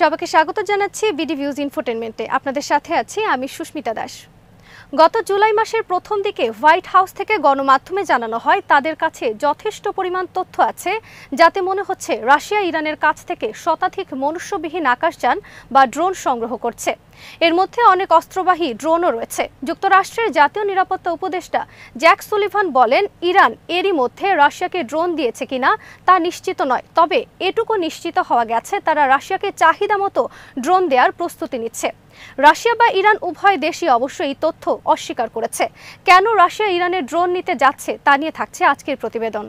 সবাইকে স্বাগত জানাচ্ছি বিডি ভিউজ ইনফোটেনমেন্টে। আপনাদের সাথে আছি আমি সুস্মিতা দাস। গত জুলাই মাসের প্রথম দিকে হোয়াইট হাউস থেকে গণমাধ্যমে জানানো হয়, তাদের কাছে যথেষ্ট পরিমাণ তথ্য আছে, যাতে মনে হচ্ছে রাশিয়া ইরানের কাছ থেকে শতাধিক মনুষ্যবিহীন আকাশযান বা ড্রোন সংগ্রহ করছে। এর মধ্যে অনেক অস্ত্রবাহী ড্রোনও রয়েছে। যুক্তরাষ্ট্রের জাতীয় নিরাপত্তা উপদেষ্টা জ্যাক সুলিভান বলেন, ইরান এরই মধ্যে রাশিয়াকে ড্রোন দিয়েছে কিনা তা নিশ্চিত নয়। তবে এটুকু নিশ্চিত হওয়া গেছে, তারা রাশিয়াকে চাহিদা মতো ড্রোন দেওয়ার প্রস্তুতি নিচ্ছে। রাশিয়া বা ইরান উভয় দেশই অবশ্য এই তথ্য অস্বীকার করেছে। কেন রাশিয়া ইরানের ড্রোন নিতে যাচ্ছে তা নিয়ে থাকছে আজকের প্রতিবেদন।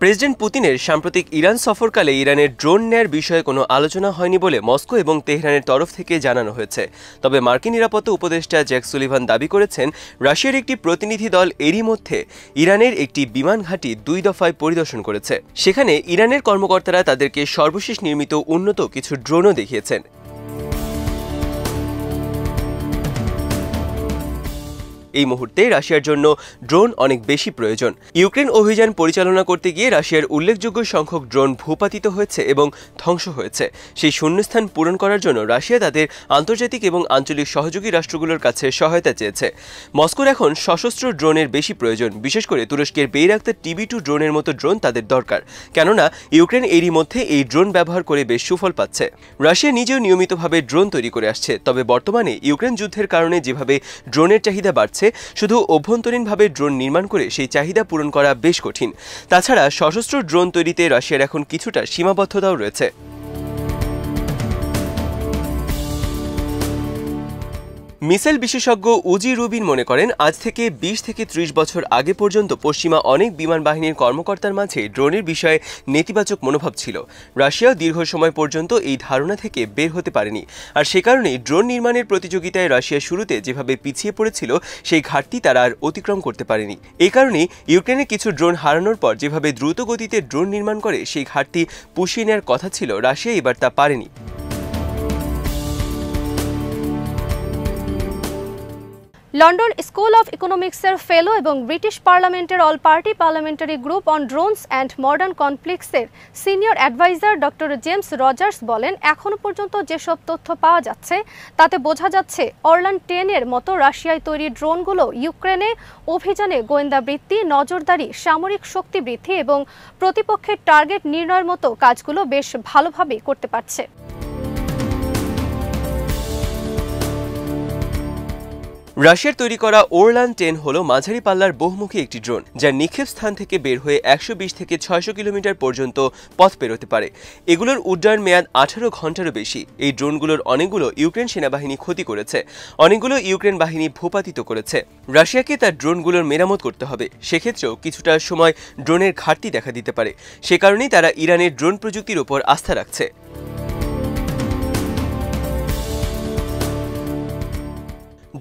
প্রেসিডেন্ট পুতিনের সাম্প্রতিক ইরান সফরকালে ইরানের ড্রোন নেয়ার বিষয়ে কোনো আলোচনা হয়নি বলে মস্কো এবং তেহরানের তরফ থেকে জানানো হয়েছে। তবে মার্কিন নিরাপত্তা উপদেষ্টা জ্যাক সুলিভান দাবি করেছেন, রাশিয়ার একটি প্রতিনিধি দল এরই মধ্যে ইরানের একটি বিমান ঘাঁটি দুই দফায় পরিদর্শন করেছে। সেখানে ইরানের কর্মকর্তারা তাদেরকে সর্বশেষ নির্মিত উন্নত কিছু ড্রোনও দেখিয়েছেন। এই মুহূর্তে রাশিয়ার জন্য ড্রোন অনেক বেশি প্রয়োজন। ইউক্রেন অভিযান পরিচালনা করতে গিয়ে রাশিয়ার উল্লেখযোগ্য সংখ্যক ড্রোন ভূপাতিত হয়েছে এবং ধ্বংস হয়েছে। সেই শূন্যস্থান পূরণ করার জন্য রাশিয়া তাদের আন্তর্জাতিক এবং আঞ্চলিক সহযোগী রাষ্ট্রগুলোর কাছে সহায়তা চেয়েছে। মস্কোর এখন সশস্ত্র ড্রোনের বেশি প্রয়োজন, বিশেষ করে তুরস্কের বেইরাক্তার টিবি টু ড্রোনের মতো ড্রোন তাদের দরকার। কেননা, ইউক্রেন এরই মধ্যে এই ড্রোন ব্যবহার করে বেশ সুফল পাচ্ছে। রাশিয়া নিজেও নিয়মিতভাবে ড্রোন তৈরি করে আসছে, তবে বর্তমানে ইউক্রেন যুদ্ধের কারণে যেভাবে ড্রোনের চাহিদা বাড়ছে শুধু অভ্যন্তরীণভাবে ড্রোন নির্মাণ করে সেই চাহিদা পূরণ করা বেশ কঠিন। তাছাড়া সশস্ত্র ড্রোন তৈরিতে রাশিয়ার এখন কিছুটা সীমাবদ্ধতাও রয়েছে। মিসাইল বিশেষজ্ঞ উজি রুবিন মনে করেন, আজ থেকে ২০ থেকে ত্রিশ বছর আগে পর্যন্ত পশ্চিমা অনেক বিমান বাহিনীর কর্মকর্তার মাঝে ড্রোনের বিষয়ে নেতিবাচক মনোভাব ছিল। রাশিয়া দীর্ঘ সময় পর্যন্ত এই ধারণা থেকে বের হতে পারেনি। আর সে কারণে ড্রোন নির্মাণের প্রতিযোগিতায় রাশিয়া শুরুতে যেভাবে পিছিয়ে পড়েছিল, সেই ঘাটতি তারা আর অতিক্রম করতে পারেনি। এই কারণেই ইউক্রেনের কিছু ড্রোন হারানোর পর যেভাবে দ্রুত গতিতে ড্রোন নির্মাণ করে, সেই ঘাটতি পুষিয়ে নেওয়ার কথা ছিল, রাশিয়া এবার তা পারেনি। লন্ডন স্কুল অফ ইকোনমিক্সের ফেলো এবং ব্রিটিশ পার্লামেন্টের all party parliamentary group on drones and modern কনফ্লিক্টসের senior adviser doctor James Rogers বলেন, এখনও পর্যন্ত যেসব তথ্য পাওয়া যাচ্ছে, তাতে বোঝা যাচ্ছে অরলান টেনের মতো রাশিয়ায় তৈরি ড্রোনগুলো ইউক্রেনে অভিযানে গোয়েন্দা বৃত্তি নজরদারি, সামরিক শক্তি বৃদ্ধি এবং প্রতিপক্ষের টার্গেট নির্ণয়ের মতো কাজগুলো বেশ ভালোভাবে করতে পারছে। রাশিয়ার তৈরি করা ওরলান টেন হল মাঝারি পাল্লার বহুমুখী একটি ড্রোন, যা নিক্ষেপ স্থান থেকে বের হয়ে একশো বিশ থেকে ছয়শো কিলোমিটার পর্যন্ত পথ পেরোতে পারে। এগুলোর উড্ডয়ন মেয়াদ আঠারো ঘন্টারও বেশি। এই ড্রোনগুলোর অনেকগুলো ইউক্রেন সেনাবাহিনী ক্ষতি করেছে। অনেকগুলো ইউক্রেন বাহিনী ভূপাতিত করেছে। রাশিয়াকে তার ড্রোনগুলোর মেরামত করতে হবে। সেক্ষেত্রেও কিছুটা সময় ড্রোনের ঘাটতি দেখা দিতে পারে। সে কারণেই তারা ইরানের ড্রোন প্রযুক্তির ওপর আস্থা রাখছে।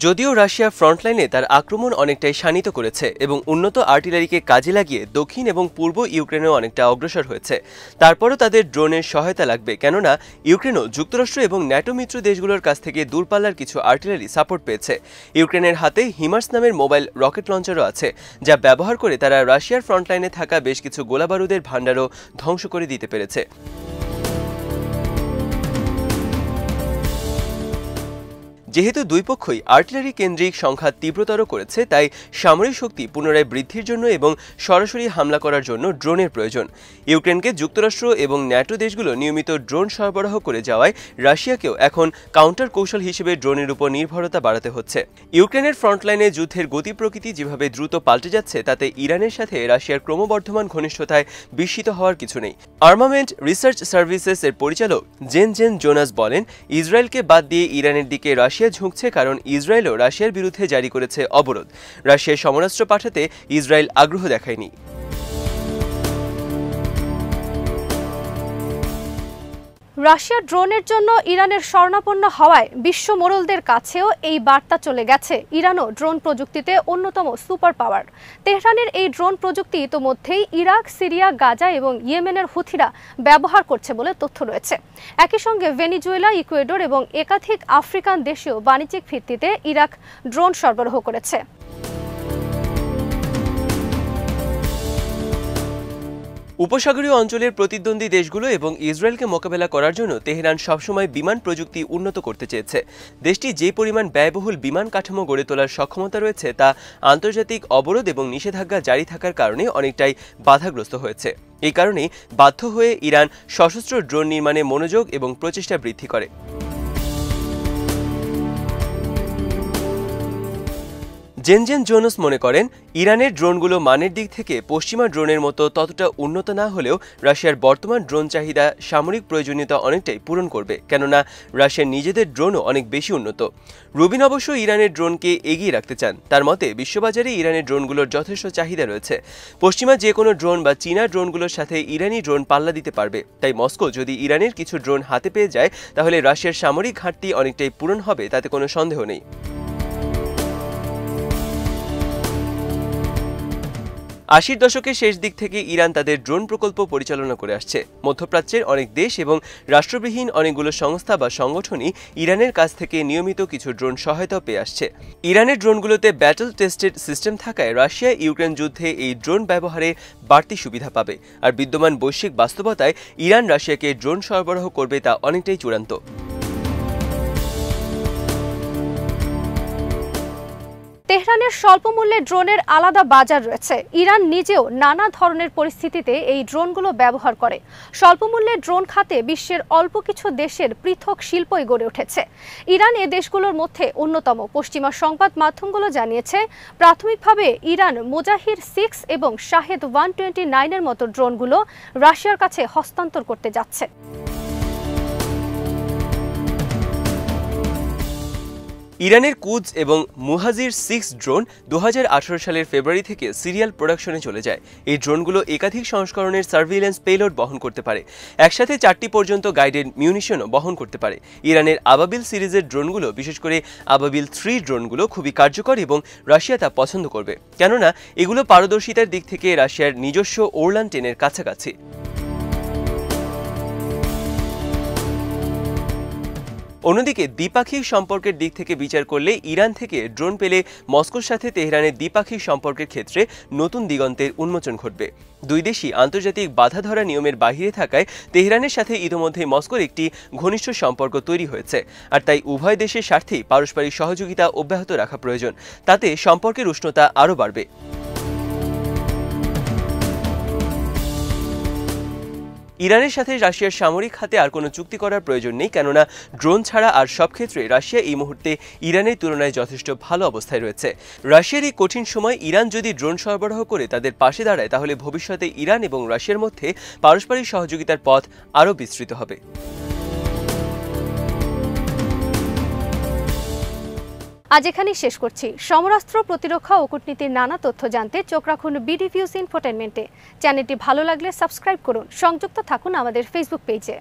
যদিও রাশিয়া ফ্রন্টলাইনে তার আক্রমণ অনেকটাই শানিত করেছে এবং উন্নত আর্টিলারিকে কাজে লাগিয়ে দক্ষিণ এবং পূর্ব ইউক্রেনেও অনেকটা অগ্রসর হয়েছে। তারপরও তাদের ড্রোনের সহায়তা লাগবে, কেননা ইউক্রেনও যুক্তরাষ্ট্র এবং ন্যাটো মিত্র দেশগুলোর কাছ থেকে দূরপাল্লার কিছু আর্টিলারি সাপোর্ট পেয়েছে। ইউক্রেনের হাতে হিমার্স নামের মোবাইল রকেট লঞ্চারও আছে, যা ব্যবহার করে তারা রাশিয়ার ফ্রন্টলাইনে থাকা বেশ কিছু গোলাবারুদের ভাণ্ডারও ধ্বংস করে দিতে পেরেছে। যেহেতু দুই পক্ষই আর্টিলারি কেন্দ্রিক সংখ্যা তীব্রতর করেছে, তাই সামরিক শক্তি পুনরায় বৃদ্ধির জন্য এবং সরাসরি হামলা করার জন্য ড্রোনের প্রয়োজন। ইউক্রেনকে যুক্তরাষ্ট্র এবং ন্যাটো দেশগুলো নিয়মিত ড্রোন সরবরাহ করে যাওয়ায় রাশিয়াকেও এখন কাউন্টার কৌশল হিসেবে ড্রোনের উপর নির্ভরতা বাড়াতে হচ্ছে। ইউক্রেনের ফ্রন্টলাইনে যুদ্ধের গতি প্রকৃতি যেভাবে দ্রুত পাল্টে যাচ্ছে, তাতে ইরানের সাথে রাশিয়ার ক্রমবর্ধমান ঘনিষ্ঠতায় বিস্মিত হওয়ার কিছু নেই। আর্মামেন্ট রিসার্চ সার্ভিসেস এর পরিচালক জেন জেন জোনাস বলেন, ইসরায়েলকে বাদ দিয়ে ইরানের দিকে রাশিয়া রাশিয়া ঝুঁকছে কারণ ইসরায়েলও রাশিয়ার বিরুদ্ধে জারি করেছে অবরোধ। রাশিয়ার সমরাস্ত্র পাঠাতে ইসরায়েল আগ্রহ দেখায়নি। রাশিয়া ড্রোনের জন্য ইরানের স্বর্ণাপন্ন হওয়ায় বিশ্ব মোড়লদের কাছেও এই বার্তা চলে গেছে। ইরানও ড্রোন প্রযুক্তিতে অন্যতম সুপার পাওয়ার। তেহরানের এই ড্রোন প্রযুক্তি ইতোমধ্যেই ইরাক, সিরিয়া, গাজা এবং ইয়েমেনের হুথিরা ব্যবহার করছে বলে তথ্য রয়েছে। একই সঙ্গে ভেনিজুয়েলা, ইকুয়েডর এবং একাধিক আফ্রিকান দেশেও বাণিজ্যিক ভিত্তিতে ইরাক ড্রোন সরবরাহ করেছে। উপসাগরীয় অঞ্চলের প্রতিদ্বন্দ্বী দেশগুলো এবং ইসরায়েলকে মোকাবেলা করার জন্য তেহরান সবসময় বিমান প্রযুক্তি উন্নত করতে চেয়েছে। দেশটি যে পরিমাণ ব্যয়বহুল বিমান কাঠামো গড়ে তোলার সক্ষমতা রয়েছে তা আন্তর্জাতিক অবরোধ এবং নিষেধাজ্ঞা জারি থাকার কারণে অনেকটাই বাধাগ্রস্ত হয়েছে। এই কারণেই বাধ্য হয়ে ইরান সশস্ত্র ড্রোন নির্মাণে মনোযোগ এবং প্রচেষ্টা বৃদ্ধি করে। জেনজেন জোনস মনে করেন, ইরানের ড্রোনগুলো মানের দিক থেকে পশ্চিমা ড্রোনের মতো ততটা উন্নত না হলেও রাশিয়ার বর্তমান ড্রোন চাহিদা সামরিক প্রয়োজনীয়তা অনেকটাই পূরণ করবে, কেননা রাশিয়ার নিজেদের ড্রোনও অনেক বেশি উন্নত। রুবিন অবশ্য ইরানের ড্রোনকে এগিয়ে রাখতে চান, তার মতে বিশ্ববাজারে ইরানের ড্রোনগুলোর যথেষ্ট চাহিদা রয়েছে। পশ্চিমা যে কোনো ড্রোন বা চীনা ড্রোনগুলোর সাথে ইরানি ড্রোন পাল্লা দিতে পারবে, তাই মস্কো যদি ইরানের কিছু ড্রোন হাতে পেয়ে যায়, তাহলে রাশিয়ার সামরিক ঘাটতি অনেকটাই পূরণ হবে, তাতে কোনো সন্দেহ নেই। আশির দশকের শেষ দিক থেকে ইরান তাদের ড্রোন প্রকল্প পরিচালনা করে আসছে। মধ্যপ্রাচ্যের অনেক দেশ এবং রাষ্ট্রবিহীন অনেকগুলো সংস্থা বা সংগঠনই ইরানের কাছ থেকে নিয়মিত কিছু ড্রোন সহায়তা পেয়ে আসছে। ইরানের ড্রোনগুলোতে ব্যাটল টেস্টেড সিস্টেম থাকায় রাশিয়া ইউক্রেন যুদ্ধে এই ড্রোন ব্যবহারে বাড়তি সুবিধা পাবে। আর বিদ্যমান বৈশ্বিক বাস্তবতায় ইরান রাশিয়াকে ড্রোন সরবরাহ করবে তা অনেকটাই চূড়ান্ত। তেহরানের স্বল্প মূল্যে ড্রোনের আলাদা বাজার রয়েছে। ইরান নিজেও নানা ধরনের পরিস্থিতিতে এই ড্রোনগুলো ব্যবহার করে। স্বল্প মূল্যে ড্রোন খাতে বিশ্বের অল্প কিছু দেশের পৃথক শিল্পই গড়ে উঠেছে। ইরান এ দেশগুলোর মধ্যে অন্যতম। পশ্চিমা সংবাদ মাধ্যমগুলো জানিয়েছে, প্রাথমিকভাবে ইরান মোজাহির সিক্স এবং শাহেদ ওয়ান টোয়েন্টি নাইনের মতো ড্রোনগুলো রাশিয়ার কাছে হস্তান্তর করতে যাচ্ছে। ইরানের কুজ এবং মুহাজির সিক্স ড্রোন দু হাজার আঠেরো সালের ফেব্রুয়ারি থেকে সিরিয়াল প্রোডাকশনে চলে যায়। এই ড্রোনগুলো একাধিক সংস্করণের সার্ভিলেন্স পেলোড বহন করতে পারে। একসাথে চারটি পর্যন্ত গাইডেড মিউনিশনও বহন করতে পারে। ইরানের আবাবিল সিরিজের ড্রোনগুলো, বিশেষ করে আবাবিল থ্রি ড্রোনগুলো, খুবই কার্যকর এবং রাশিয়া তা পছন্দ করবে। কেননা, এগুলো পারদর্শিতার দিক থেকে রাশিয়ার নিজস্ব ওরলান টেনের কাছাকাছি। অন্যদিকে দ্বিপাক্ষিক সম্পর্কের দিক থেকে বিচার করলে ইরান থেকে ড্রোন পেলে মস্কোর সাথে তেহরানের দ্বিপাক্ষিক সম্পর্কের ক্ষেত্রে নতুন দিগন্তের উন্মোচন ঘটবে। দুই দেশই আন্তর্জাতিক বাধা ধরা নিয়মের বাহিরে থাকায় তেহরানের সাথে ইতিমধ্যে মস্কোর একটি ঘনিষ্ঠ সম্পর্ক তৈরি হয়েছে। আর তাই উভয় দেশের স্বার্থেই পারস্পরিক সহযোগিতা অব্যাহত রাখা প্রয়োজন। তাতে সম্পর্কের উষ্ণতা আরও বাড়বে। ইরানের সাথে রাশিয়ার সামরিক খাতে আর কোনো চুক্তি করার প্রয়োজন নেই, কেননা ড্রোন ছাড়া আর সব ক্ষেত্রে রাশিয়া এই মুহূর্তে ইরানের তুলনায় যথেষ্ট ভালো অবস্থায় রয়েছে। রাশিয়ার এই কঠিন সময় ইরান যদি ড্রোন সরবরাহ করে তাদের পাশে দাঁড়ায়, তাহলে ভবিষ্যতে ইরান এবং রাশিয়ার মধ্যে পারস্পরিক সহযোগিতার পথ আরও বিস্তৃত হবে। আজ এখানেই শেষ করছি। সমরাস্ত্র প্রতিরক্ষা ও কূটনীতির নানা তথ্য জানতে চোখ রাখুন বিডিভিউস ইনফোটেনমেন্টে চ্যানেলটি ভালো লাগলে সাবস্ক্রাইব করুন। সংযুক্ত থাকুন আমাদের ফেসবুক পেজে